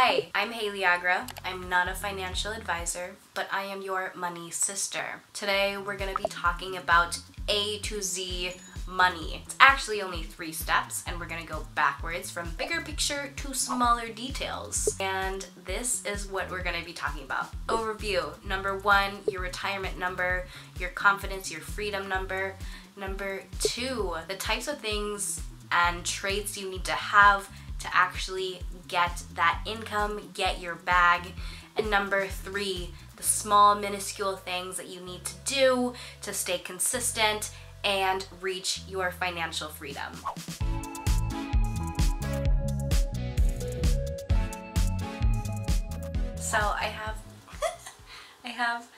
Hi, I'm Haley Agra. I'm not a financial advisor, but I am your money sister. Today we're gonna be talking about A to Z money. It's actually only three steps and we're gonna go backwards from bigger picture to smaller details. And this is what we're gonna be talking about. Overview. Number one, your retirement number, your confidence, your freedom number. Number two, the types of things and traits you need to have to actually get that income, get your bag. And number three, the small minuscule things that you need to do to stay consistent and reach your financial freedom. So I have, I have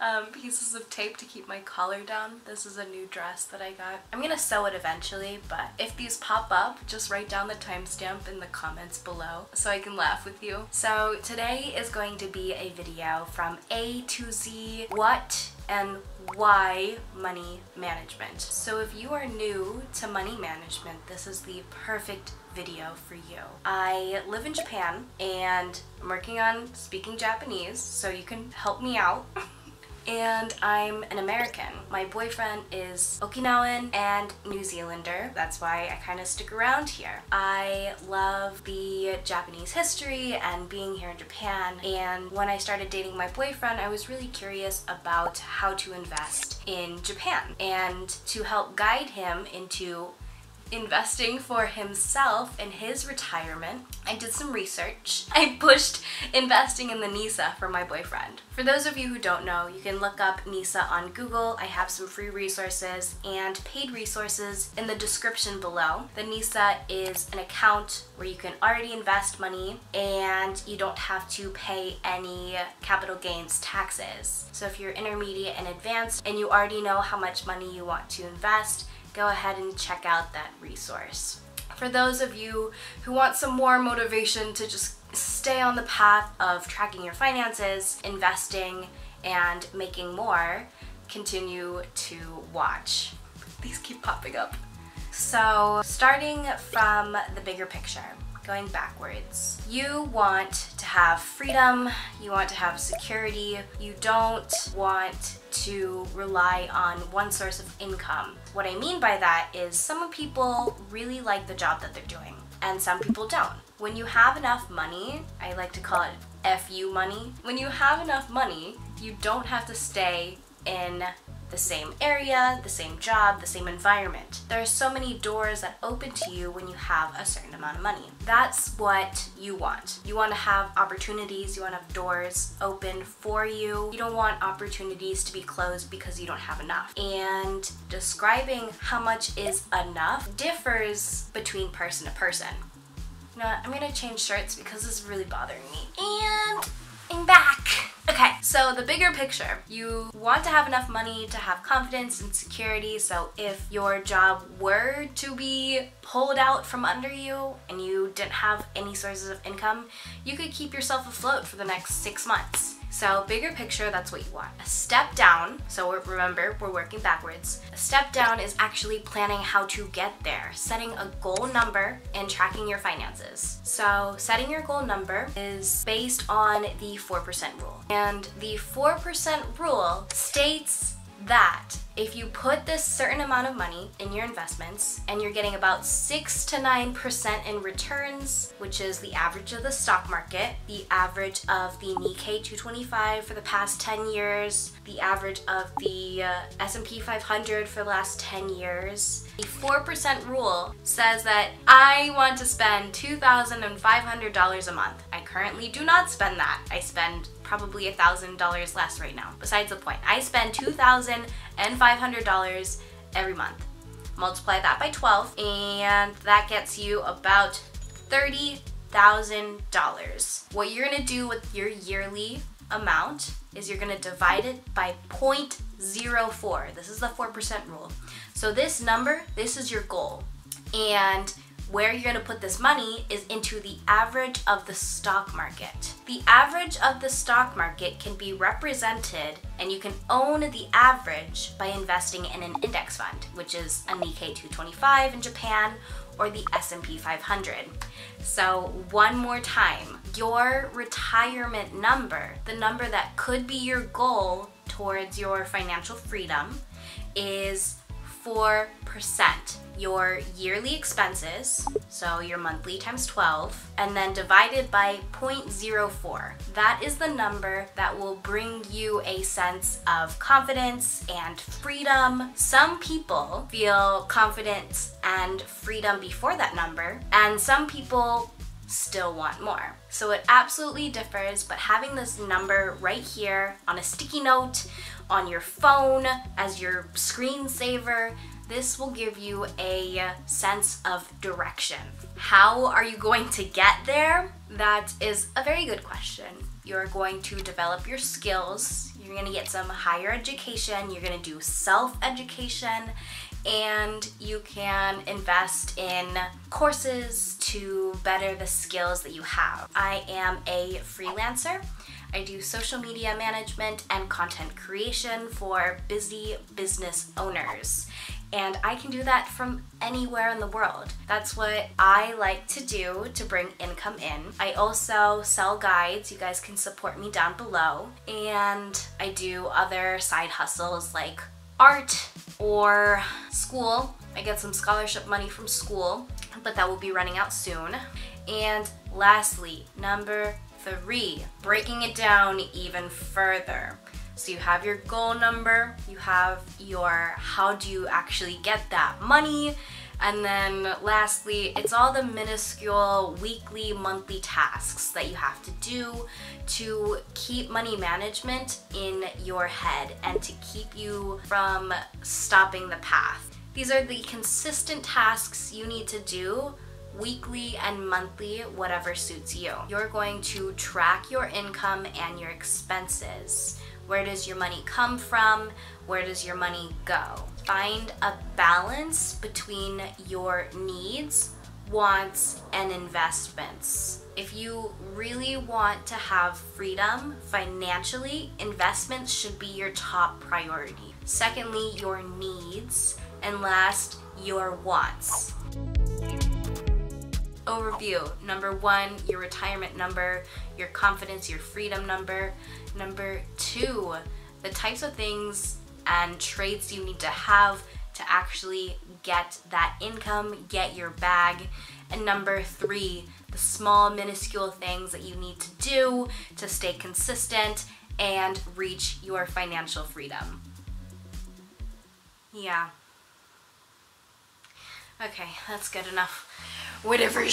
um, pieces of tape to keep my collar down. This is a new dress that I got. I'm gonna sew it eventually, but if these pop up, just write down the timestamp in the comments below so I can laugh with you. So today is going to be a video from A to Z, what and why money management. So if you are new to money management, this is the perfect video for you. I live in Japan and I'm working on speaking Japanese, so you can help me out. and I'm an American. My boyfriend is Okinawan and New Zealander. That's why I kind of stick around here. I love the Japanese history and being here in Japan. And when I started dating my boyfriend, I was really curious about how to invest in Japan and to help guide him into investing for himself in his retirement. I did some research. I pushed investing in the NISA for my boyfriend. For those of you who don't know, you can look up NISA on Google. I have some free resources and paid resources in the description below. The NISA is an account where you can already invest money and you don't have to pay any capital gains taxes. So if you're intermediate and advanced and you already know how much money you want to invest, go ahead and check out that resource. For those of you who want some more motivation to just stay on the path of tracking your finances, investing, and making more, continue to watch. These keep popping up. So starting from the bigger picture, going backwards. You want to have freedom, you want to have security, you don't want to rely on one source of income. What I mean by that is some people really like the job that they're doing and some people don't. When you have enough money, I like to call it FU money. When you have enough money, you don't have to stay in the same area, the same job, the same environment. There are so many doors that open to you when you have a certain amount of money. That's what you want. You want to have opportunities, you want to have doors open for you. You don't want opportunities to be closed because you don't have enough. And describing how much is enough differs between person to person. What? I'm gonna change shirts because this is really bothering me. And I'm back. Okay, so the bigger picture. You want to have enough money to have confidence and security, so if your job were to be pulled out from under you and you didn't have any sources of income, you could keep yourself afloat for the next six months. So bigger picture, that's what you want. A step down, so remember, we're working backwards. A step down is actually planning how to get there, setting a goal number and tracking your finances. So setting your goal number is based on the 4% rule. And the 4% rule states that if you put this certain amount of money in your investments and you're getting about 6 to 9% in returns, which is the average of the stock market, the average of the Nikkei 225 for the past 10 years, the average of the uh, S&P 500 for the last 10 years. The 4% rule says that I want to spend $2,500 a month. Currently do not spend that. I spend probably a $1,000 less right now. Besides the point, I spend $2,500 every month. Multiply that by 12 and that gets you about $30,000. What you're gonna do with your yearly amount is you're gonna divide it by 0.04. This is the 4% rule. So this number, this is your goal. And where you're gonna put this money is into the average of the stock market. The average of the stock market can be represented and you can own the average by investing in an index fund, which is a Nikkei 225 in Japan or the S&P 500. So one more time, your retirement number, the number that could be your goal towards your financial freedom is 4% your yearly expenses, so your monthly times 12, and then divided by 0.04. That is the number that will bring you a sense of confidence and freedom. Some people feel confidence and freedom before that number, and some people still want more. So it absolutely differs, but having this number right here on a sticky note, on your phone, as your screensaver, this will give you a sense of direction. How are you going to get there? That is a very good question. You're going to develop your skills, you're gonna get some higher education, you're gonna do self-education, and you can invest in courses to better the skills that you have. I am a freelancer. I do social media management and content creation for busy business owners. And I can do that from anywhere in the world. That's what I like to do to bring income in. I also sell guides. You guys can support me down below. And I do other side hustles like art or school. I get some scholarship money from school, but that will be running out soon. And lastly, number three, breaking it down even further. So you have your goal number, you have your how do you actually get that money, and then lastly, it's all the minuscule weekly, monthly tasks that you have to do to keep money management in your head and to keep you from stopping the path. These are the consistent tasks you need to do weekly and monthly, whatever suits you. You're going to track your income and your expenses. Where does your money come from? Where does your money go? Find a balance between your needs, wants, and investments. If you really want to have freedom financially, investments should be your top priority. Secondly, your needs. And last, your wants overview. Number one, your retirement number, your confidence, your freedom number. Number two, the types of things and traits you need to have to actually get that income, get your bag. And number three, the small, minuscule things that you need to do to stay consistent and reach your financial freedom. Yeah. Okay, that's good enough. Whatever.